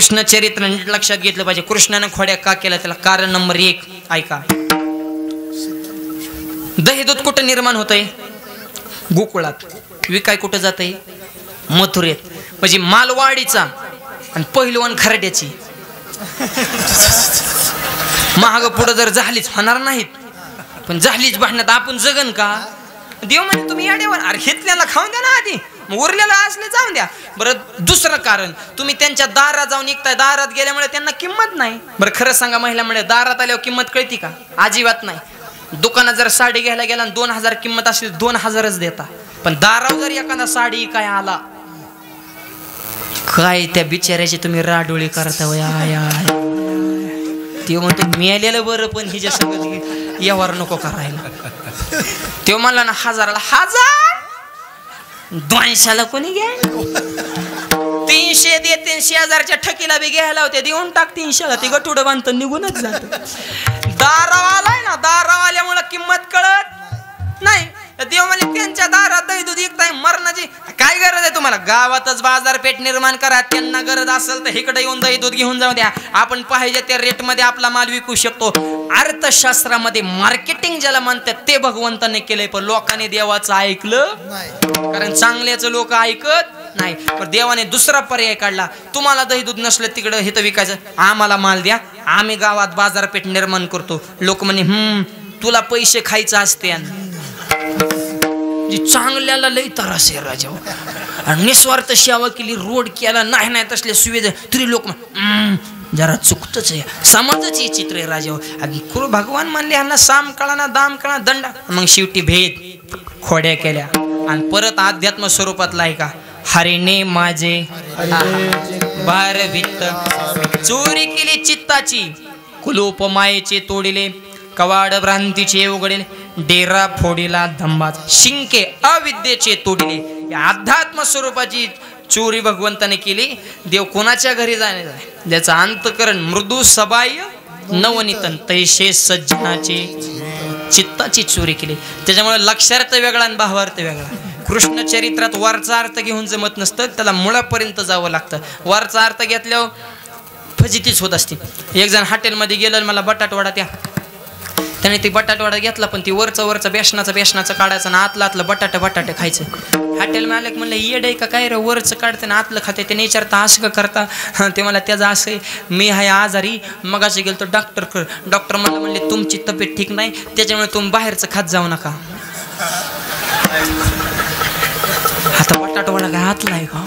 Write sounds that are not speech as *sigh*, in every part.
कृष्ण चरित्र लक्षात घेतलं पाहिजे. कृष्णानं खोड्या का केला त्याला कारण नंबर एक. ऐका. दही दूध कुठं निर्माण होतंय? गोकुळात. विकाय कुठं जातंय? मथुरेत. म्हणजे मालवाडीचा आणि पहिलवान खरड्याची. महाग पुढं जर झालीच होणार नाहीत. पण झालीच भांडण्यात आपण जगन का? देव म्हणजे तुम्ही देवा अरे घेतल्याला खाऊन द्या ना आधी. उरलेलं असले जाऊन द्या. बरं दुसरं कारण तुम्ही त्यांच्या दारात जाऊन निघताय. दारात गेल्यामुळे त्यांना किंमत नाही. बरं खरं सांगा महिला म्हणजे दारात आल्यावर किंमत कळती का? अजिबात नाही. दुकानात जर साडी घ्यायला गेला आणि दोन हजार किंमत असली दोन हजारच देता. पण दारावर जर एखादा साडी काय आला काय त्या बिचाऱ्याची तुम्ही राडोळी करता वय? ते म्हणतो मेलेलं बरं पण हिच्या सगळं व्यवहार नको करायला. ते म्हणला ना हजाराला हजार दोनशेला कोणी घ्या तीनशे दे तीनशे हजारच्या ठकीला बी घ्यायला होते. देऊन टाक तीनशेला ती गटुडं बांधतो निघूनच जात. दाराव आलाय ना दाराव आल्यामुळं किंमत कळत नाही. देव म्हणजे त्यांच्या दारात दही दूध विकताय मरणाची. काय गरज आहे तुम्हाला? गावातच बाजारपेठ निर्माण करा. त्यांना गरज असेल तर इकडे येऊन दही दूध घेऊन जाऊ द्या. आपण पाहिजे त्या रेटमध्ये आपला माल विकू शकतो. अर्थशास्त्रामध्ये मार्केटिंग ज्याला म्हणतात ते भगवंताने केलंय पण लोकांनी देवाचं ऐकलं कारण चांगल्याचं लोक ऐकत नाही. पण देवाने दुसरा पर्याय काढला. तुम्हाला दही दूध नसलं तिकडं हे तर विकायचं. आम्हाला माल द्या. आम्ही गावात बाजारपेठ निर्माण करतो. लोक म्हणे हम्म तुला पैसे खायचं असते. जी चांगल्याला लई त्रास आहे राजा हो. आणि निस्वार्थ सेवा केली रोड केला नाही नाही तसल्या सुविधा. तरी लोक जरा चुकतच आहे. समाजच हे चित्र आहे राजा हो. अगदी कुरु भगवान म्हणले यांना साम कळा दाम कळा दंडा. मग शेवटी भेद खोड्या केल्या. आणि परत अध्यात्म स्वरूपातला आहे का? हरिणे माझे बार वित्त चोरी केली चित्ताची कुलोप मायेचे तोडिले कवाड भ्रांतीचे उघडेल डेरा फोडीला धंबाच. शिंके अविद्येचे तोडिले या अध्यात्म स्वरूपाची चोरी भगवंताने केली. देव कोणाच्या घरी जाणे ज्याचं अंतकरण मृदू सबाय नवनितन तैशे सज्जनाचे चित्ताची चोरी केली. त्याच्यामुळे लक्षार्थ वेगळा आणि भावार्थ वेगळा. कृष्ण चरित्रात वरचा अर्थ घेऊन जमत नसतं त्याला मुळापर्यंत जावं लागतं. वरचा अर्थ घेतल्यावर फजितीच होत असते. एक जण हॉटेलमध्ये गेलं मला बटाटवडा त्या त्याने ती बटाटवडा घेतला पण ती वरचं वरचं बेसनाचं बेसनाचं काढायचं ना आतलं आतलं बटाटे बटाटे खायचं. हॉटेल मालक म्हणलं येड आहे का? काय रे? वरचं काढते ना आतलं खाते. ते विचारता असं का करता? *laughs* ते मला त्याचं असं आहे. मी आहे आजारी. मगाशी गेलो तर डॉक्टर कर डॉक्टर मला म्हणले तुमची तब्येत ठीक नाही. त्याच्यामुळे तुम्ही बाहेरचं खात जाऊ नका. *laughs* आता बटाटवडा काय आतला आहे का?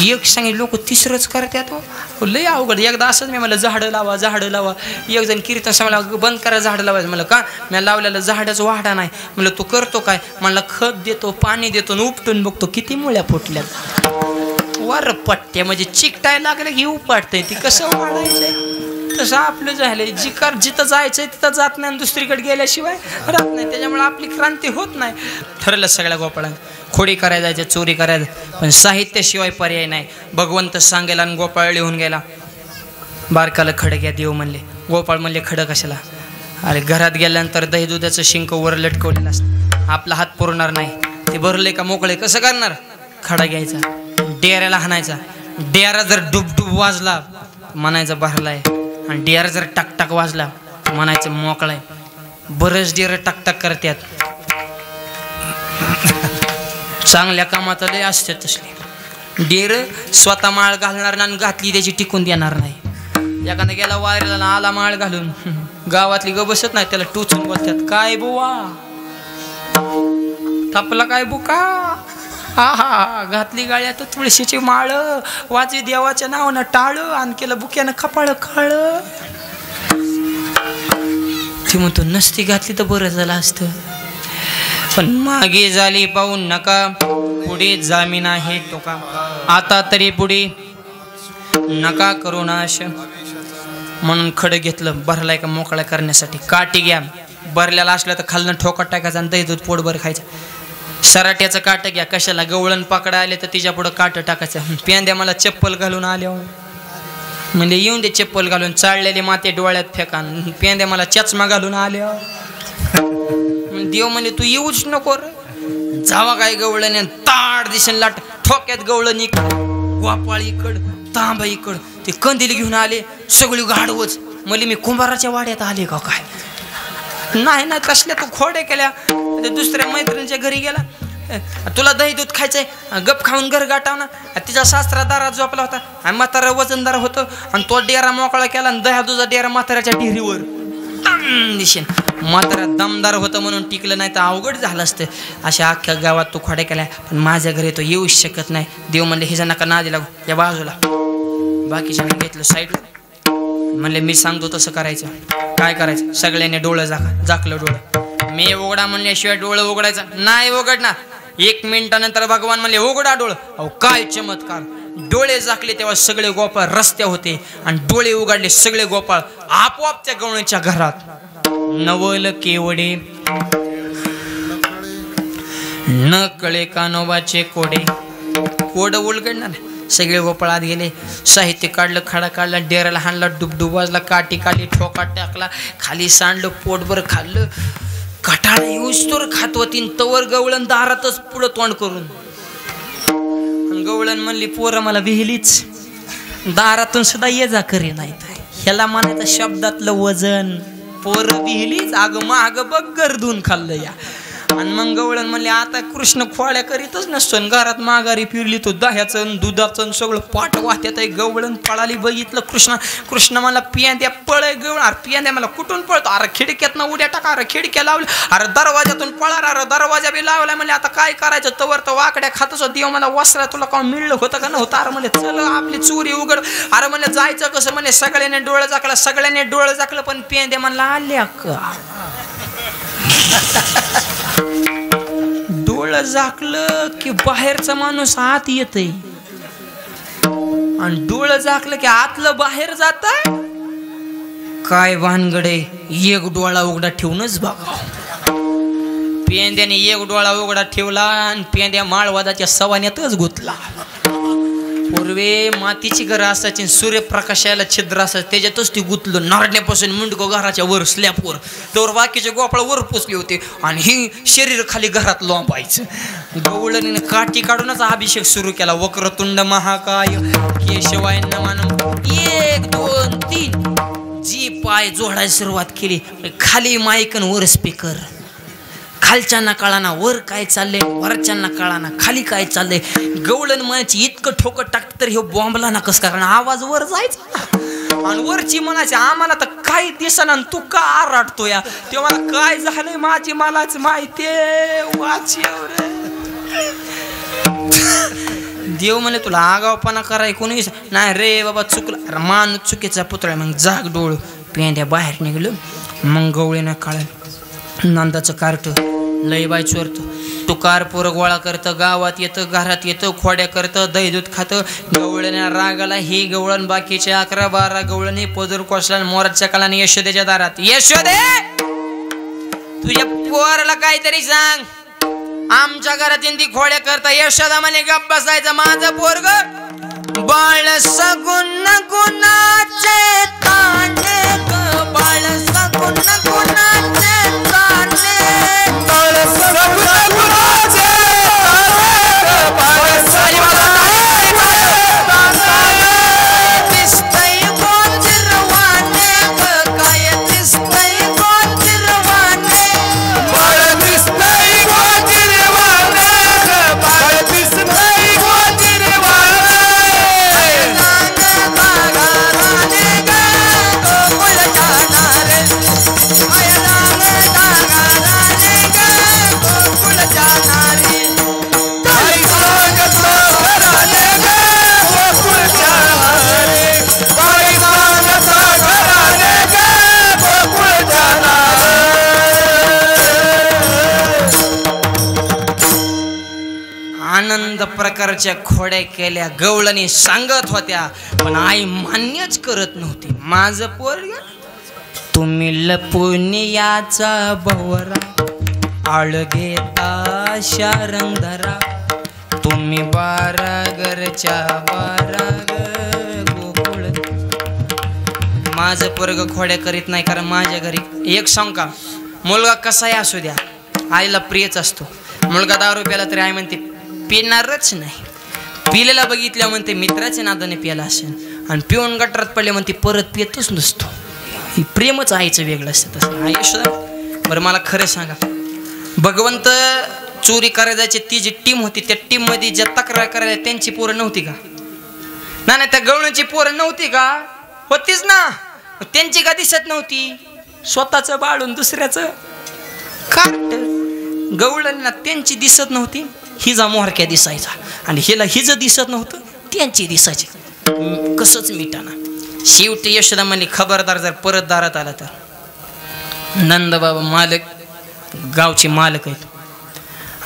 एक सांगे लोक तिसरंच करतात हो. लय अवघड. एकदा असंच मी मला झाडं लावा झाडं लावा. एक जण कीर्तन सांगला बंद करा झाडं लावायचं म्हणलं का? मी लावलेलं झाडच वाढा नाही. म्हणलं तू करतो काय? म्हणलं खत देतो पाणी देतो आणि उपटून बघतो किती मुळ्या फुटल्यात. वर पट्ट्या म्हणजे चिकटाय लागलं की उपटतंय ती कसं वाढायचंय तसं आपलं झालंय. जिकार जिथं जायचंय तिथं जात नाही आणि दुसरीकडे गेल्याशिवाय राहत नाही. त्याच्यामुळे आपली क्रांती होत नाही. ठरलं सगळ्या गोपाळांनी. खोडी करायला जायचं चोरी करायचं पण साहित्याशिवाय पर्याय नाही. भगवंत सांगेल आणि गोपाळ लिहून गेला. बारकाला खडक घ्या देव म्हणले. गोपाळ म्हणले खडक कशाला? अरे घरात गेल्यानंतर दही दुधाचं शिंक वर लटकवलेलं असतं. आपला हात पुरणार नाही. ते भरले का मोकळे? कसं करणार? खडा घ्यायचा. डेऱ्याला हाणायचा. डेरा जर डुबडुब वाजला म्हणायचा भरलाय. आणि डेअर जर टाकटाक वाजला म्हणायचं मोकळाय बरेच डेर टाकटाक करतात चांगल्या कामात लय असते तसले. डेर स्वतः माळ घालणार नाही आणि घातली त्याची टिकून देणार नाही. एखादा गेला वायरला आला माळ घालून गावातली ग बसत नाही त्याला टोचून बोलतात काय बुवा? थापला काय बुका? हा हा हा घातली गाळ्यात तुळशीची माळ वाजवी देवाच्या नावानं टाळ आणि केलं बुक्यानं कपाळ खाळ. ती म्हणतो नसती घातली तर बरं झालं असतं. पण मागे झाली पाहून नका पुढे जामीन आहे टोका आता तरी पुढे नका करू नाश. म्हणून खडं घेतलं भरलाय का मोकळा करण्यासाठी? काठी घ्या. भरलेला असलं तर खालनं ठोका टाकायचा आणि दही दूध पोटभर खायचं. सराट्याचं काट घ्या. कशाला गवळण पाकडा आले तर तिच्या पुढं काट टाकायचं. प्यांद्या मला चप्पल घालून आल्या म्हणजे येऊन दे चप्पल घालून. चाळलेले माते डोळ्यात फेकान. प्यांद्या मला चष्मा घालून आल्या हो. देव म्हणजे तू येऊच नको रे. जावा काय गवळण ताड दिशेन लाट. ठोक्यात गवळण इकड वापाळ इकड तांबा इकड. ते कंदील घेऊन आले. सगळी गाडवच म्हणले मी कुंभाराच्या वाड्यात आले का काय? नाही ना तसल्या तू खोड्या केल्या. दुसऱ्या मैत्रिणीच्या घरी गेला. तुला दही दूध खायचंय? गप खाऊन घर गाठाव ना तिचा तिच्या सासरा दारात झोपला होता. आणि म्हातारा वजनदार होतो. आणि तो डेरा मोकळा केला आणि दह्या दुधा डेरा म्हाताऱ्याच्या डेरीवर दिशेन म्हातारा दमदार होतं म्हणून टिकलं नाही तर अवघड झालं असतं. अशा अख्ख्या गावात तू खोड्या केल्या. पण माझ्या घरी तो येऊच शकत नाही. देव म्हणले हिजा नका नादी लागू. या बाजूला. बाकीच्या घेतलं साईडला म्हणले मी सांगतो तसं करायचं. काय करायचं? सगळ्यांनी डोळं झाका. झाकलं डोळं. मी उघडा म्हणल्याशिवाय डोळं उघडायचं नाही उघडणार. एक मिनिटानंतर भगवान म्हणले उघडा डोळं. अहो काय चमत्कार. डोळे झाकले तेव्हा सगळे गोपाळ रस्त्या होते आणि डोळे उघडले सगळे गोपाळ आपोआप त्या गवळीच्या घरात. नवल केवडे न कळे कानोबाचे कोडे. कोड उलगडणार? सगळे गोपाळात गेले. साहित्य काढलं खडा काढला डेराला हाणला डुबडुब वाजला काठी काढली ठोका टाकला खाली सांडलं पोटभर खाल्लं. कटाळा येऊस तर खातवतीन तवर गवळण दारातच पुढं तोंड करून. गवळण म्हणली पोरं मला विहिलीच. दारातून सुद्धा ये जा करे नाही ह्याला म्हणायचं शब्दातलं वजन. पोरं विहिलीच अग माग बघ गर्दून खाल्लं या. आणि मग गवळण म्हणले आता कृष्ण खोळ्या करीतच नसतो घरात माघारी फिरली तो दह्याचं दुधाचं सगळं पाठ वाहत्यात आहे. गवळण पळाली बघितलं कृष्ण. कृष्ण मला पियांद्या पळय गवळ अरे पियांद्या मला कुठून पळतो? अरे खिडक्यातनं उड्या टाका. अरे खिडक्या लावल्या. अरे दरवाजातून पळाला. अरे दरवाजा बी लावला. म्हणजे आता काय करायचं? तवर तर वाकड्या खातच देव मला वसरा तुला कोण मिळलं होतं का नव्हतं? अरे म्हणजे चल आपली चोरी उघड. अरे म्हणजे जायचं कसं? म्हणजे सगळ्यांनी डोळं जाकलं सगळ्यांनी डोळं झाकलं पण पियांद्या म्हणला आल्या का? *laughs* डोळं झाकलं की बाहेरचा माणूस आत येत आणि डोळं झाकलं की आतलं बाहेर जात काय भानगडे एक डोळा उघडा ठेवूनच बघा. पेंद्याने एक डोळा उघडा ठेवला आणि पेंद्या माळवादाच्या सवान्यातच गुतला. पूर्वे मातीची घरं असायची सूर्यप्रकाशाला छिद्र असायचं. त्याच्यातच ती गुतलं नारण्यापासून मुंडको घराच्या वर स्लॅपवर तर बाकीचे गोपाळ वर पोचले होते आणि ही शरीर खाली घरात लोंबायचं. गवळणीने काठी काढूनच अभिषेक सुरू केला. वक्रतुंड महाकाय केशवाय नमानम एक दोन तीन. जी पाय जोडायला सुरुवात केली खाली माईक वर स्पीकर खालच्यांना कळाना वर काय चाललंय वरच्यांना कळाना खाली काय चाललंय. गवळण म्हणायची इतकं ठोकं टाकत तर हे बॉम्बला ना कस कारण आवाज वर जायचा. आणि वरची म्हणायची आम्हाला तर काही दिसना तू का आराटतो या? ते मला काय झालंय माझी मलाच माहिती वाच देव म्हणे तुला आगावपणा कराय कोणी नाही रे बाबा चुकला. अरे मान चुकीचा पुतळा मग जाग डोळ. पेंड्या बाहेर निघलो. मग गवळीनं काळ नंदाचं कार्ट. लय बाय चोरतो. तुकार पोर गोळा करतं गावात येतं घरात येतं खोड्या करतं दही दूध खातं. गवळण्या रागाला ही गवळण बाकीचे अकरा बारा गवळणी पदर कोसला मोराच्या कलाने यशोदेच्या दारात. यशोदे! तुझ्या पोराला काहीतरी सांग. आमच्या घरात ती खोड्या करता. यशोदा म्हणे गप बसायचं माझं पोरग. बाळ सगुण गुणाचे तांडे बाळ सगुण गुणा प्रकारच्या खोड्या केल्या गवळणी सांगत होत्या पण आई मान्यच करत नव्हती. माझं पोरग तुम्ही लपून याचा भवरा आळगेता शारंग धरा तुम्ही बारागरच्या बाराग गोकुळ. माझं पोरग खोड्या करीत नाही कारण माझ्या घरी एक सांग का मुलगा कसाही असू द्या आईला प्रियच असतो. मुलगा दारू प्याला तरी आई म्हणते पिणारच नाही. पिलेला बघितल्या म्हणते मित्राच्या नादाने प्याला असेल. आणि पिऊन गटरात पडले म्हणते परत पितच नसतो. ही प्रेमच आईचं वेगळं असतं तसं. आयुष्य बरं मला खरं सांगा. भगवंत चोरी करायची जायची ती जी टीम होती त्या टीममध्ये ज्या तक्रार करायला त्यांची पोरं नव्हती का? ना नाही त्या गवळणची पोरं नव्हती का? होतीच ना. त्यांची का दिसत नव्हती? स्वतःचं बाळून दुसऱ्याचं. काट गवळणला त्यांची दिसत नव्हती. हिजा मोहरक्या दिसायचा? आणि हिला हिचं दिसत नव्हतं त्यांची दिसायची. कसंच मिटाना. शेवटी यशोदा म्हणली खबरदार जर परत दारात आला तर? नंदबाबा मालक गावचे मालक आहेत.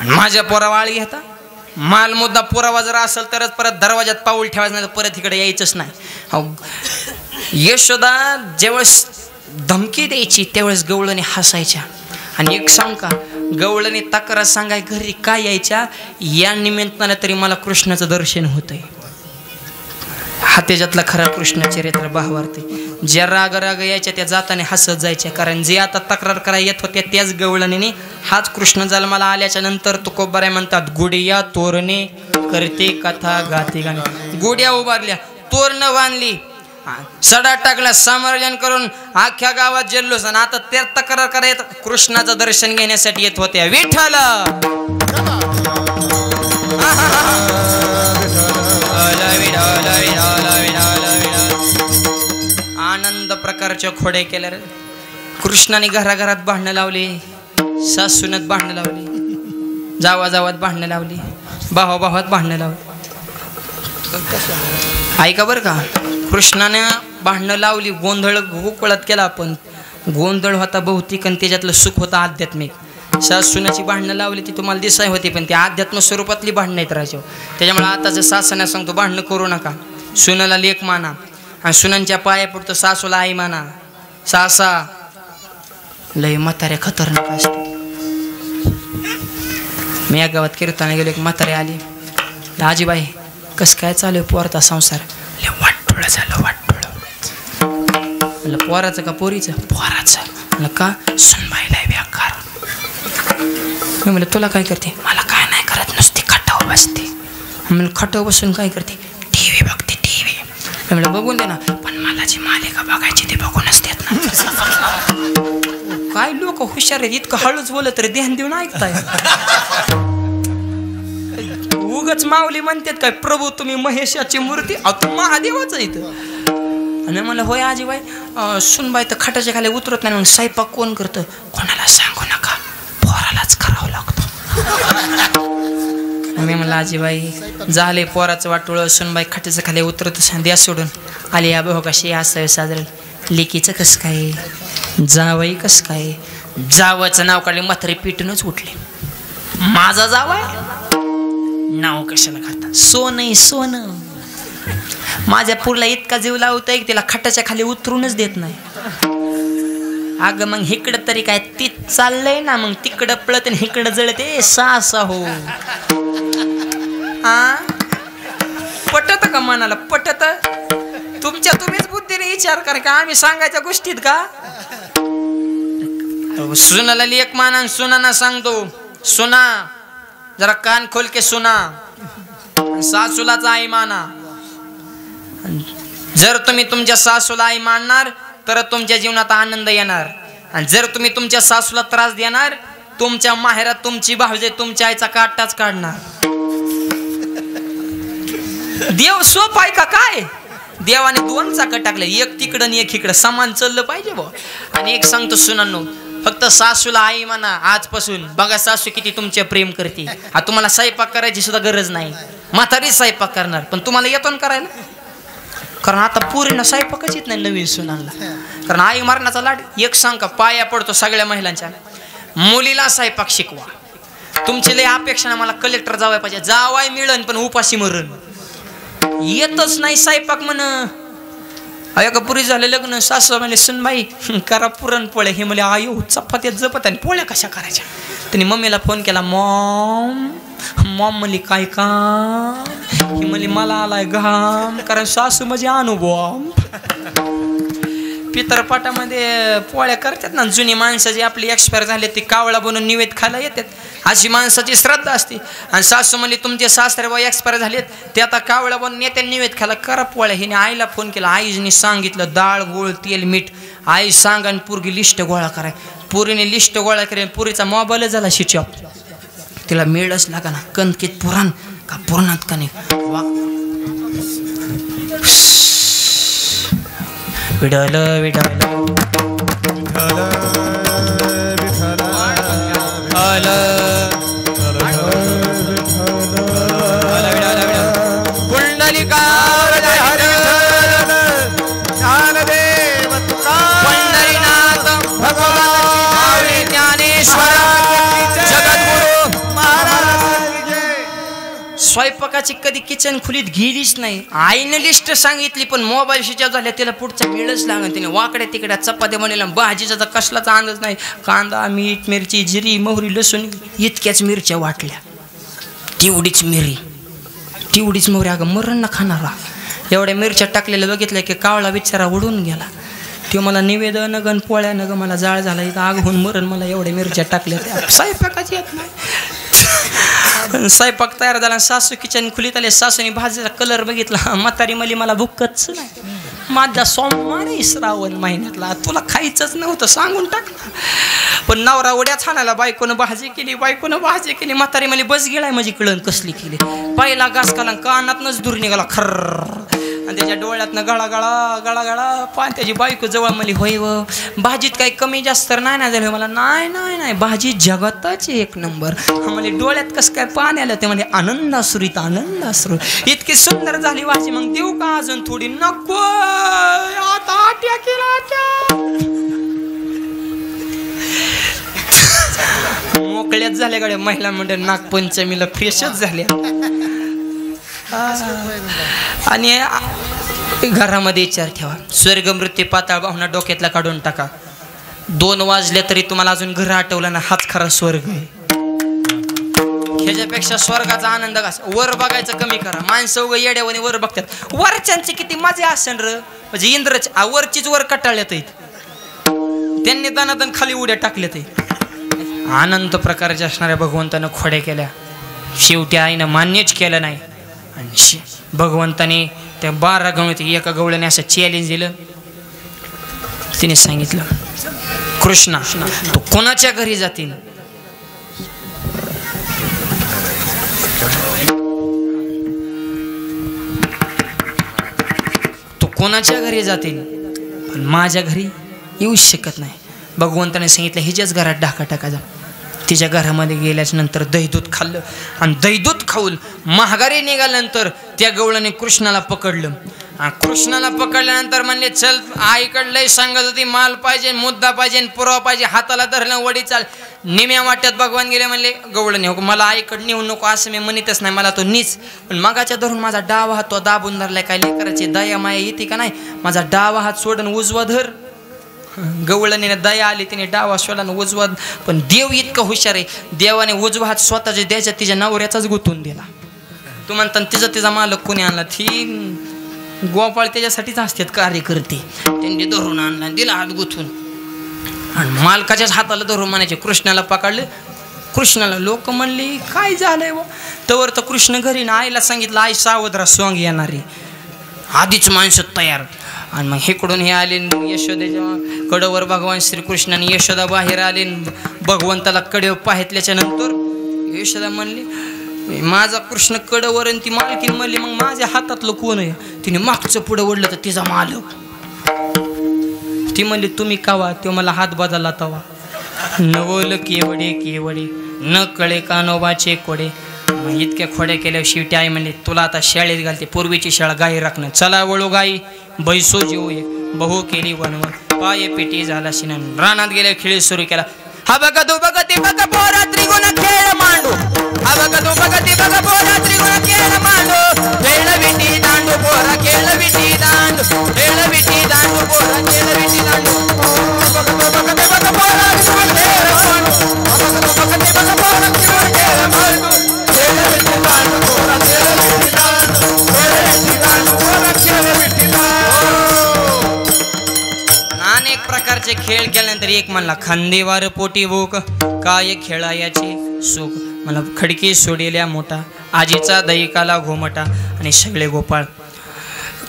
आणि माझ्या पोरावा घेता? माल मुद्दा पुरावा जर असेल तरच परत दरवाजात पाऊल ठेवायचं नाही तर परत इकडे यायचंच नाही. अहो, यशोदा ज्यावेळेस धमकी द्यायची त्यावेळेस गवळणी हसायच्या. आणि एक सांग का? गवळणी तक्रार सांगाय घरी काय यायच्या? या निमित्तानं तरी मला कृष्णाचं दर्शन होतंय. हा त्याच्यातला खरा कृष्ण चरित्र भावार्थी ज्या राग राग यायच्या त्या जाताने हसत जायच्या. कारण जे आता तक्रार करा येत होत्या त्याच गवळणीने हाच कृष्ण जन्माला आल्याच्यानंतर तुकोबाऱ्या म्हणतात गुडिया तोरणे करते कथा गाते गाणे. गुड्या उभारल्या तोरणं बांधली. सडा टाकला समर्जन करून अख्ख्या गावात जल्लोष आणि आता ते तक्रार करायत कृष्णाचं दर्शन घेण्यासाठी येत होत्या. विठ्ठल! आनंद प्रकारच्या खोड्या केल्या रे. कृष्णाने घराघरात भांडणं लावली सासूनत भांडणं लावली जावा जावात भांडणं लावली भावा भावात भांडणं लावली. ऐका बरं का? कृष्णाने भांडणं लावली गोंधळ गोकुळात केला आपण. गोंधळ होता भौतिक आणि त्याच्यातलं सुख होतं आध्यात्मिक. सासूनाची भांडणं लावली ती तुम्हाला दिसाय होती पण ती अध्यात्म स्वरूपातली भांडणं आहेत राजाव त्याच्यामुळे आताचं सासऱ्या सांगतो भांडणं करू नका. सुनाला लेख माना आणि सुनांच्या पाया पडतो सासूला आई माना. सासा लय म्हाताऱ्या खतरनाक असते. मी या गावात कीर्तना गेलो एक म्हातारे आली. आजीबाई कसं काय चालू आहे पोरता संसार. लय वाटोळं झालं वाटोळं. म्हणलं पोराचं का पोरीचं? पोराचं. म्हणलं का? सुनबाईला व्याकार मी म्हणलं तुला काय करते? मला काय नाही करत नुसती खटाव बसते. म्हणलं खटाव बसून काय करते? टी व्ही बघते टी व्ही म्हणलं बघून दे ना. पण मला जी मालिका बघायची ते बघूनच देत ना काय लोक हुशार आहेत इतकं हळूच बोलत तर ध्यान देऊन ऐकताय. म्हणूनच माऊली म्हणतात काय प्रभू तुम्ही महेशाची मूर्ती अहो महादेवाच इथं. आणि मला होय आजीबाई सुनबाई तर खाटाच्या खाली उतरत नाही म्हणून स्वयंपाक कोण करतं? कोणाला सांगू नका. पोरालाच करावं लागतं. मी म्हणलं आजीबाई झाले पोराचं वाटोळं. सुनबाई खाटाच्या खाली उतरत द्या सोडून. आली या बघ कशी असावे साजरे लेकीचं कसं काय? जावई कसं काय? जावाचं नाव काढले म्हातारी पिटूनच उठले. माझा जावाय? नाव कशाला खाता सोनं सोनं. माझ्या पुरला इतका जीव लावतोय की तिला खटाच्या खाली उतरूनच देत नाही. अगं मग इकडं तरी काय ती चाललंय ना? मग तिकडं पळत आणि इकडं जळते. सासा हो. आ? पटत का मनाला? पटत? तुमच्या तुम्हीच बुद्धीने विचार करा का? आम्ही सांगायच्या गोष्टीत का? सुनाला लेख मानान सुनाना सांगतो. सुना जरा कान खोल के सुना. सासूलाच आई माना. जर तुम्ही तुमच्या सासूला आई मानणार तर तुमच्या जीवनात आनंद येणार. आणि जर तुम्ही तुमच्या सासूला त्रास देणार तुमच्या माहेरात तुमची भावजे तुमच्या आईचा काटाच काढणार. देव सोप आहे का काय? देवाने दोन चाकं टाकले. एक तिकडं आणि एक इकडं. समान चाललं पाहिजे बा आणि एक सांगतो सुनांनो फक्त सासूला आई म्हणा आजपासून. बघा सासू किती तुमचे प्रेम करते. हा तुम्हाला स्वयंपाक करायची सुद्धा गरज नाही. म्हातारी स्वयंपाक करणार पण तुम्हाला येतो ना करायला? कारण आता पुरीनं स्वयंपाकच येत नाही नवीन सुनांना. कारण आई मरणाचा लाड एक सांग का पाया पडतो सगळ्या महिलांच्या. मुलीला स्वयंपाक शिकवा. तुमची लय अपेक्षा ना मला कलेक्टर जावाय पाहिजे. जावाय मिळन पण उपाशी मरण. येतच नाही स्वयंपाक म्हण. अयो का पुरी झाले लग्न सासू म्हणले सुनबाई करा पुरणपोळ्या हे म्हणले आयो चपात्यात जपत आणि पोळ्या कशा करायच्या? त्यांनी मम्मीला फोन केला मॉम मॉम म्हणली काय काम? ही म्हणली मला आलाय घाम कारण सासू म्हणजे अनुभव. पितरपाटामध्ये पोळ्या करतात ना जुनी माणसं जी आपली एक्सपायर झाले ती कावळा बनवून निवेद खायला येतात. अशी माणसाची श्रद्धा असते. आणि सासू म्हणली तुमचे सासरे बाई एक्सपायर झालेत ते आता कावळा बनवून येते निवेद खायला करा पोळ्या. हिने आईला फोन केला. आईने सांगितलं डाळ गोळ तेल मीठ. आई सांगा आणि पोरगी लिस्ट गोळा कराय. पुरीने लिस्ट गोळा करेन पुरीचा मोबाईलच झाला शिचॉप ऑफ तिला मिळच लागा ना कणकीत पुराण का पुराणात का नाही? वा विडल विडल पुंडलिका स्वयंपाकाची कधी किचन खुलीत गेलीच नाही. आईने लिस्ट सांगितली पण मोबाईल शिच्या झाल्या तिला पुढचा वेळच लागला तिने वाकड्या तिकड्या चपात्या बनवल्या भाजीचा तर कसलाचा अंदाज नाही. कांदा मीठ मिरची जिरी मोहरी लसूण इतक्याच मिरच्या वाटल्या. तेवढीच मिरी. तेवढीच मोहरी. अगं मरण ना खाणारा. एवढ्या मिरच्या टाकलेल्या बघितल्या की कावळा बिचारा उडून गेला. तो मला निवेदन गण पोळ्या न मला जाळ झाला. इथं आग होऊन मरण मला एवढ्या मिरच्या टाकल्या त्या. स्वयंपाकाची येत नाही. स्वयंपाक तयार झाला सासू किचन खुलीत आले सासूने भाजीचा कलर बघितला. म्हातारी मली मला भुक्कच नाही. माझा सोमवार श्रावण महिन्यातला. तुला खायचंच नव्हतं सांगून टाक ना. पण नवरा उड्या छानाला बायकोनं भाजी केली बायकोनं भाजी केली म्हातारी मला बस गेलाय माझी कळण कसली केली. पहिला घास काला कानातनच दूर निघाला खर्र. आणि त्याच्या डोळ्यातनं गळा गळा गळा गळा पान त्याची बायको जवळ मला होय व भाजीत काही कमी जास्त तर नाही ना झालं? मला नाही नाही नाही भाजी जगातच एक नंबर. मला डोळ्यात कसं काय पाणी आलं? ते म्हणजे आनंदासुरीत असुरीत आनंद इतकी सुंदर झाली भाजी मग देऊ का अजून थोडी? नको. आता आट्या केला आट्या. मोकळ्याच झाल्या गाड्या महिला मंडळ नागपंचमीला फ्रेशच झाल्या. आणि घरामध्ये विचार ठेवा. स्वर्ग मृत्यू पाताळ भावना डोक्यातला काढून टाका. दोन वाजले तरी तुम्हाला अजून घर आठवलं ना हाच खरा स्वर्ग आहे. ह्याच्यापेक्षा स्वर्गाचा आनंद कसा वर बघायचं कमी करा. माणसं उगं येड्यावानी वर बघतात. वरच्यांचे किती मजे असेल र. म्हणजे इंद्रच वरचीच वर कटाळ्यात आहेत. त्यांनी दनादन खाली उड्या टाकल्यात आहेत. अनंत प्रकारच्या असणाऱ्या भगवंतानं खोड्या केल्या. शेवटी आईनं मान्यच केलं नाही. आणि भगवंताने त्या बारा गवळीत एका गवळ्याने असं चॅलेंज दिलं. तिने सांगितलं कृष्णा तू कोणाच्या घरी जातील कोणाच्या घरी जातील? पण माझ्या घरी येऊच शकत नाही. भगवंताने सांगितलं हिच्याच घरात ढाका टाका जा. तिच्या घरामध्ये गेल्याच्यानंतर दहीदूत खाल्लं आणि दहीदूत खाऊन महागारी निघाल्यानंतर त्या गवळाने कृष्णाला पकडलं. कृष्णाला पकडल्यानंतर म्हणले चल आईकडे लय सांगत होती माल पाहिजे मुद्दा पाहिजे पुरावा पाहिजे हाताला धरलं वडी चाल. निम्या वाट्यात भगवान गेले म्हणले गवळण नेऊ मला आईकडे नेऊ नको असं मी म्हणतच नाही मला तो नीच. पण मगाच्या धरून माझा डावा हात तो दाबून धरलाय काय लेकराची दया माया येते का नाही? माझा डावा हात सोडून उजवा धर. गवळणीने दया आली तिने डावा सोडला उजवा पण देव इतकं हुशार आहे देवाने उजवा हात स्वतःच्या द्यायच्या तिच्या नवऱ्याचाच गुंतून दिला. तू म्हणता तिचा तिचा मालक कोणी आणला? ती गोपाळ त्याच्यासाठीच असतात कार्यकर्ते. त्यांनी धरून आणला दिला हात गुथून. आणि मालकाच्याच हाताला धरून म्हणायचे कृष्णाला पकडले. कृष्णाला लोक म्हणले काय झालंय व तवर तर कृष्ण घरी ना आईला सांगितलं आई सावधरा सॉंग येणारी आधीच माणसं तयार आणि मग हेकडून हे आले यशोदेच्या कडवर भगवान श्रीकृष्णाने यशोदा बाहेर आले. भगवंताला कडे पाहितल्याच्या नंतर यशोदा म्हणली माझा कृष्ण कडवर आणि ती मालकीन म्हणली मग माझ्या हातातलं कोण आहे? तिने मागचं पुढं ओढलं तर तिचा मालक. ती म्हणली तुम्ही कावा तो मला हात बदलला तवा. नवल केवडे केवडे न कळे कानोबाचे कोडे. मग इतक्या खोड्या केल्या शेवटी आई म्हणली तुला आता शाळेत घालते पूर्वीची शाळा गाई राखणं. चला वळू गाई बैसो जीव ये बहु केली वनवन पाय पेटी झाला शिनन रानात गेल्या खेळ सुरू केला. हा बघा तो बघा ते बघा पोरा त्रिगुण खेळ मांडू हा बघा तो बघा ते बघा पोरा त्रिगुण खेळ मांडू खेळ विटी दांडू पोरा खेळ विटी दांडू खेळाचे खेळ केल्यानंतर एक म्हणला खांदेवार पोटी भूक काय खेळायाचे सुख? मला खडकी सोडिल्या मोठा आजीचा दैकाला घोमटा आणि सगळे गोपाळ.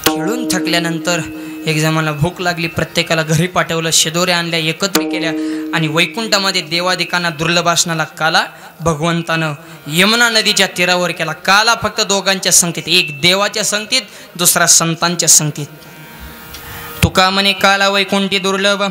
खेळून थकल्यानंतर एक जमाला भूक लागली प्रत्येकाला घरी पाठवलं शेदोऱ्या आणल्या एकत्र केल्या आणि वैकुंठामध्ये देवादिकांना दुर्लभासनाला काला भगवंतानं यमुना नदीच्या तीरावर केला. काला फक्त दोघांच्या संगतीत एक देवाच्या संगतीत दुसरा संतांच्या संगतीत. तुका म्हणे काला वैकुंठी दुर्लभ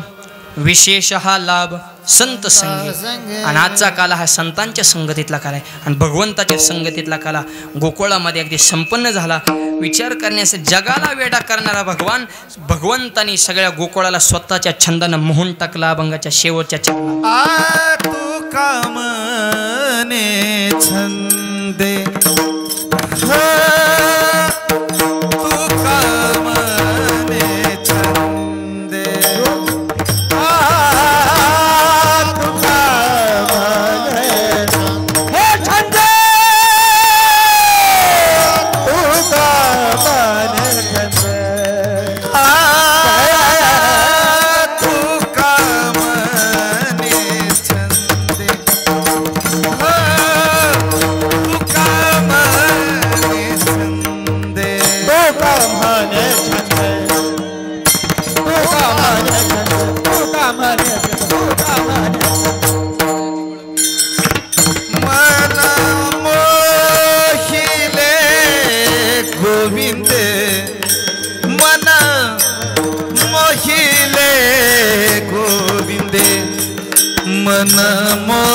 विशेष हा लाभ संत संगीत आणि आजचा काला हा संतांच्या संगतीतला काला आहे. आणि भगवंताच्या संगतीतला काला गोकुळामध्ये अगदी संपन्न झाला. विचार करण्यास जगाला वेडा करणारा भगवान भगवंतानी सगळ्या गोकुळाला स्वतःच्या छंदानं मोहून टाकला अभंगाच्या शेवटच्या चरणात आ छंदे. गोविंद मन मोहिले गोविंदे मन मो